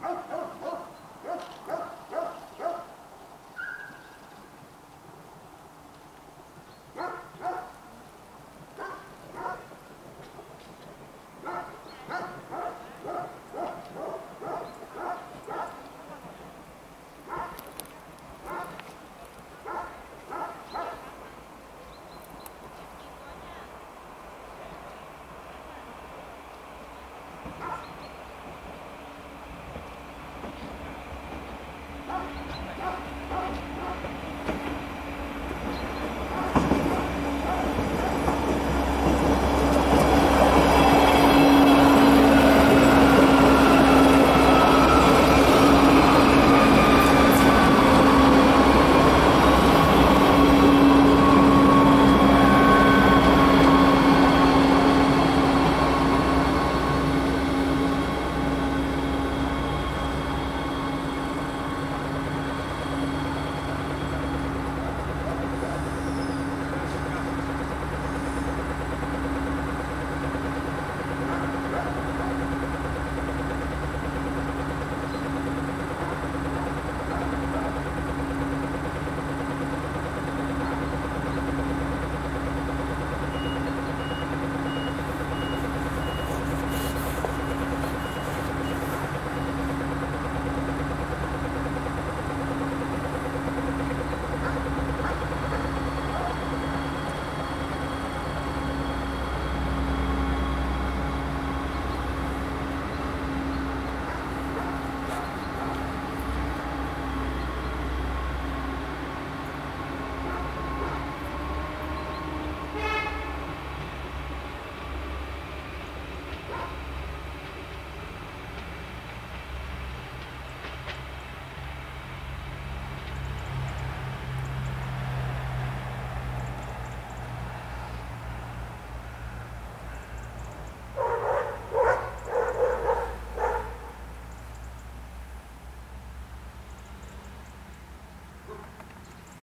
Oh,